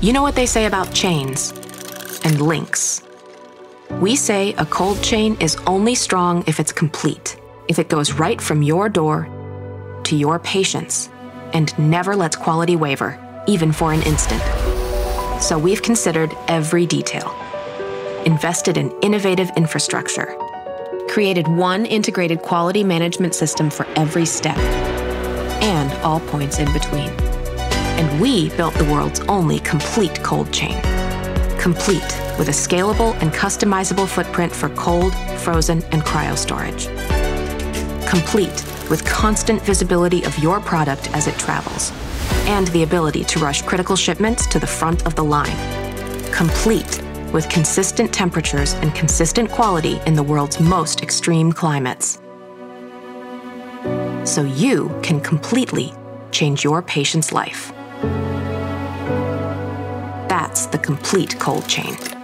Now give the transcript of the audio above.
You know what they say about chains and links. We say a cold chain is only strong if it's complete, if it goes right from your door to your patients and never lets quality waver, even for an instant. So we've considered every detail, invested in innovative infrastructure, created one integrated quality management system for every step, and all points in between. And we built the world's only complete cold chain. Complete with a scalable and customizable footprint for cold, frozen, and cryo storage. Complete with constant visibility of your product as it travels, and the ability to rush critical shipments to the front of the line. Complete with consistent temperatures and consistent quality in the world's most extreme climates. So you can completely change your patient's life. The complete cold chain.